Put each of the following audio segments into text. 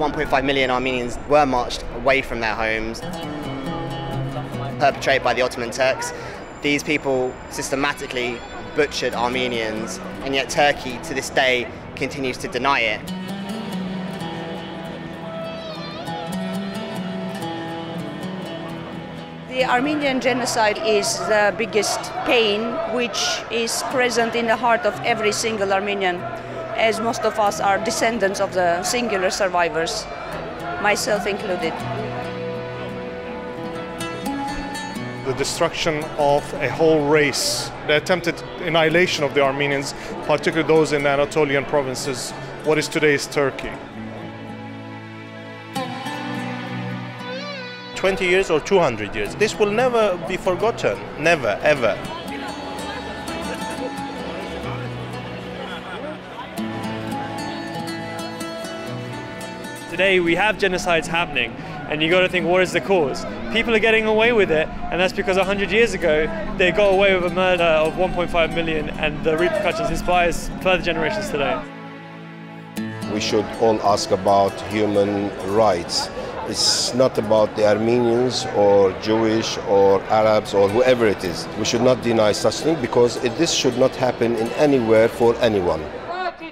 1.5 million Armenians were marched away from their homes, perpetrated by the Ottoman Turks. These people systematically butchered Armenians, and yet Turkey to this day continues to deny it. The Armenian genocide is the biggest pain which is present in the heart of every single Armenian, as most of us are descendants of the singular survivors, myself included. The destruction of a whole race, the attempted annihilation of the Armenians, particularly those in the Anatolian provinces, what is today's Turkey. 20 years or 200 years. This will never be forgotten. Never, ever. Today we have genocides happening, and you got to think, what is the cause? People are getting away with it, and that's because 100 years ago they got away with a murder of 1.5 million, and the repercussions inspires further generations today. We should all ask about human rights it's not about the Armenians or Jewish or Arabs or whoever it is. We should not deny such thing because this should not happen in anywhere for anyone.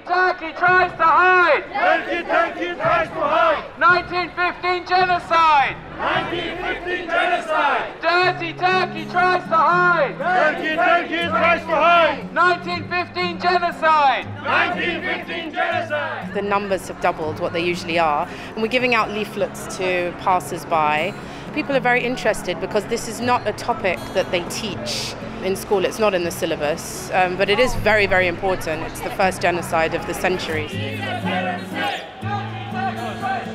Turkey, Turkey tries to hide! Turkey, Turkey tries to hide! 1915 genocide! 1915 genocide! Dirty Turkey tries to hide! Turkey, Turkey tries to hide! 1915 genocide! 1915 genocide! The numbers have doubled what they usually are, and we're giving out leaflets to passers-by. People are very interested because this is not a topic that they teach in school. It's not in the syllabus, um, but it is very, very important. It's the first genocide of the century.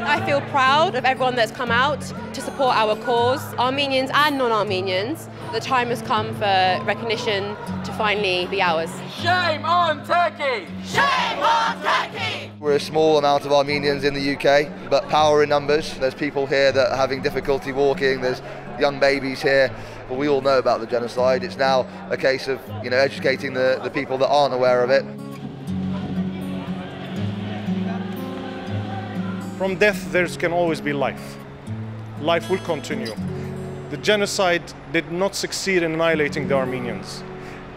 I feel proud of everyone that's come out to support our cause, Armenians and non-Armenians. The time has come for recognition finally be ours. Shame on Turkey! Shame on Turkey! We're a small amount of Armenians in the UK, but power in numbers. There's people here that are having difficulty walking, there's young babies here. But we all know about the genocide. It's now a case of you know educating the, the people that aren't aware of it. From death, there can always be life. Life will continue. The genocide did not succeed in annihilating the Armenians.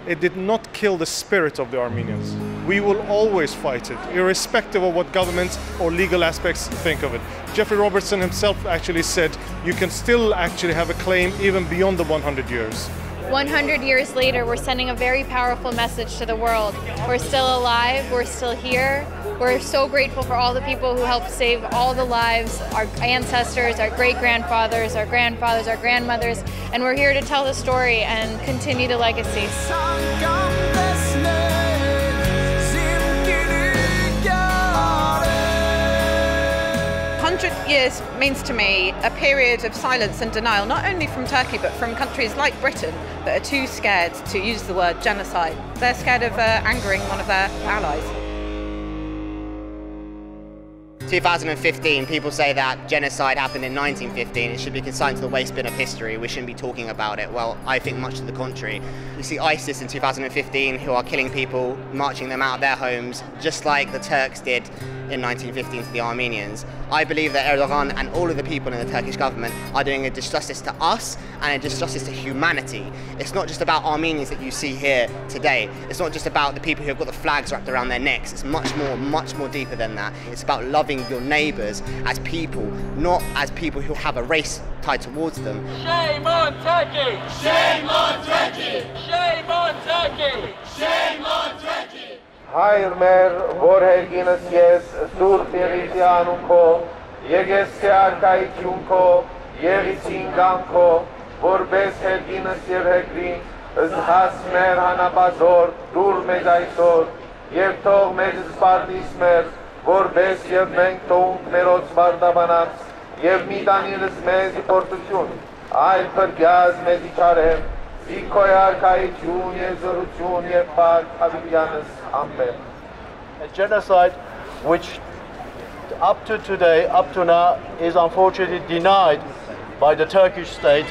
It did not kill the spirit of the Armenians. We will always fight it, irrespective of what government or legal aspects think of it. Geoffrey Robertson himself actually said you can still actually have a claim even beyond the 100 years. 100 years later, we're sending a very powerful message to the world. We're still alive, we're still here. We're so grateful for all the people who helped save all the lives, our ancestors, our great grandfathers, our grandfathers, our grandmothers, and we're here to tell the story and continue the legacy. 100 years means to me a period of silence and denial, not only from Turkey but from countries like Britain that are too scared to use the word genocide. They're scared of uh, angering one of their allies. 2015, people say that genocide happened in 1915. It should be consigned to the waste bin of history. We shouldn't be talking about it. Well, I think much to the contrary. You see ISIS in 2015 who are killing people, marching them out of their homes, just like the Turks did in 1915 to the Armenians. I believe that Erdogan and all of the people in the Turkish government are doing a disjustice to us and a disjustice to humanity. It's not just about Armenians that you see here today. It's not just about the people who have got the flags wrapped around their necks. It's much more, much more deeper than that. It's about loving your neighbours as people, not as people who have a race tied towards them. Shame on Turkey! Shame on Turkey! Shame on Turkey! Shame on Turkey! Հայր մեր, որ հերգինս ես սուրբ եղիցի անուն քո, եկես թե արկայություն քո, եղիցին գան քո, որբես հերգինս եւ հերգրին, զհաս մեր հանապազոր, դուր մեզ այսօր, եւ թող մեզ սպարտիս մեր, որբես եւ մենք թողունք մերոց վարդաբանած, եւ մի տանիրս մեզ իպորտություն, այլ փրկյազ մեզ իչարեմ, Amen. A genocide which up to today, up to now, is unfortunately denied by the Turkish state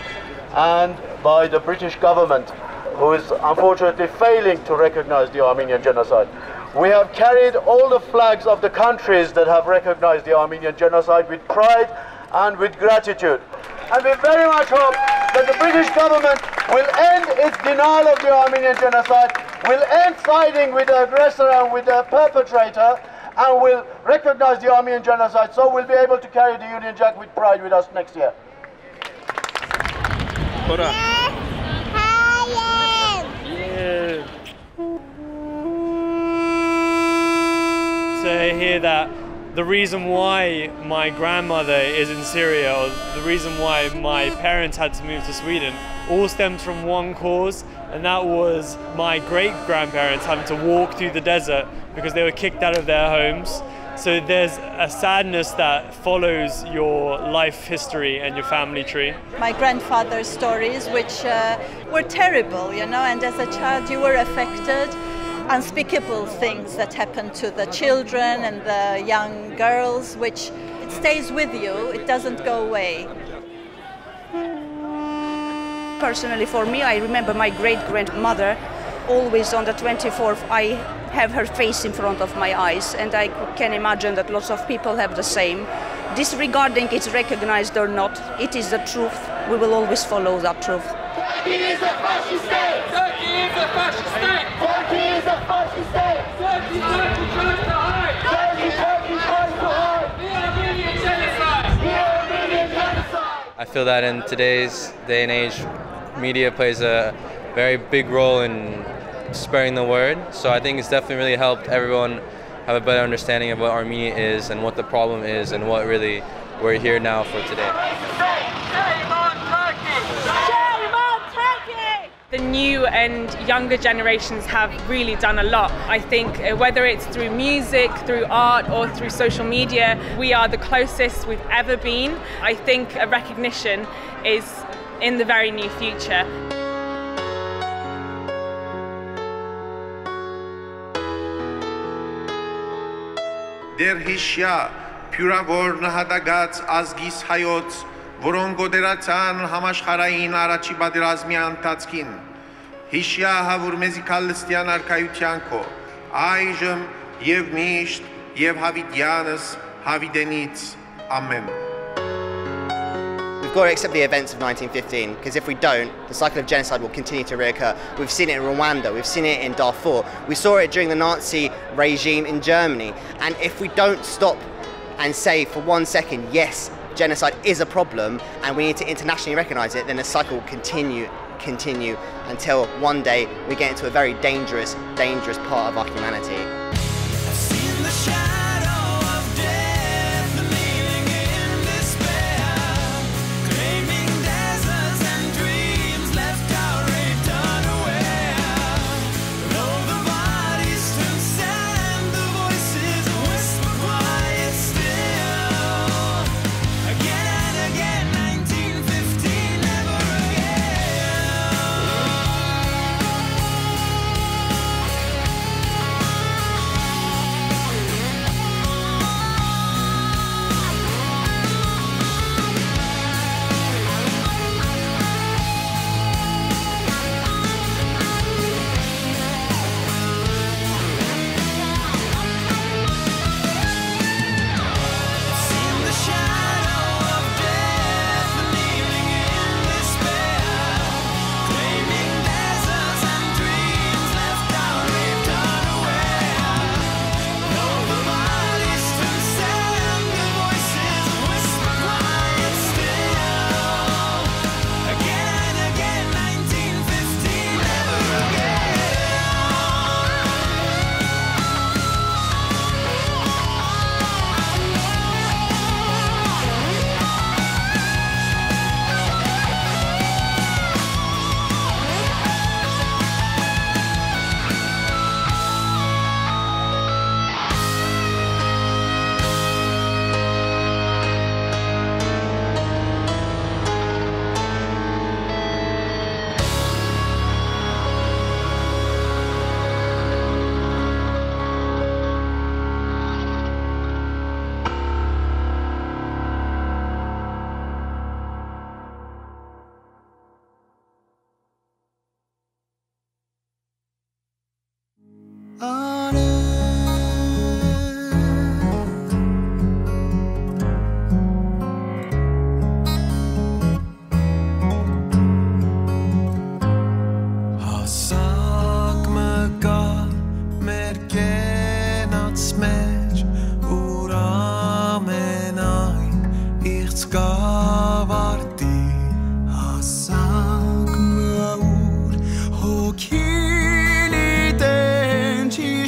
and by the British government, who is unfortunately failing to recognize the Armenian genocide. we have carried all the flags of the countries that have recognized the Armenian genocide with pride and with gratitude. And we very much hope that the British government will end its denial of the Armenian genocide, will end siding with the aggressor and with the perpetrator, and will recognize the Armenian genocide so we'll be able to carry the Union Jack with pride with us next year. To hear that the reason why my grandmother is in Syria or the reason why my parents had to move to Sweden all stems from one cause and that was my great grandparents having to walk through the desert because they were kicked out of their homes. So there's a sadness that follows your life history and your family tree. My grandfather's stories, which uh, were terrible, you know, and as a child you were affected. Unspeakable things that happened to the children and the young girls, which it stays with you, it doesn't go away. Personally, for me, I remember my great grandmother always on the 24th. I have her face in front of my eyes, and I can imagine that lots of people have the same. Disregarding it's recognized or not, it is the truth. We will always follow that truth. Turkey is a fascist state! Turkey is a fascist state! Turkey is a fascist state! Turkey, Turkey tries to hide! Turkey, Turkey tries to hide! The Armenian genocide! The Armenian genocide! I feel that in today's day and age, media plays a very big role in spreading the word. So I think it's definitely really helped everyone have a better understanding of what Armenia is and what the problem is and what really we're here now for today. Shame on Turkey! Shame on Turkey! The new and younger generations have really done a lot. I think uh, whether it's through music, through art, or through social media, we are the closest we've ever been. I think a recognition is in the very near future. դեր հիշյա փյուրավոր նահատակած ազգիս հայոց, որոնք գոդերացան համաշխարային առաջի պատերազմի ընթացքին։ Հիշյա հավուր մեզի քալստյան արքայության քո, այժմ եւ միշտ եւ հավիտյանս հավիտենից ամեն։ We've got to accept the events of 1915 because if we don't, the cycle of genocide will continue to reoccur. We've seen it in Rwanda, we've seen it in Darfur, we saw it during the Nazi regime in Germany. And if we don't stop and say for one second, yes, genocide is a problem and we need to internationally recognize it, then the cycle will continue, continue until one day we get into a very dangerous, dangerous part of our humanity.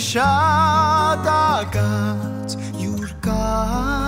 շատ ակած յուր կա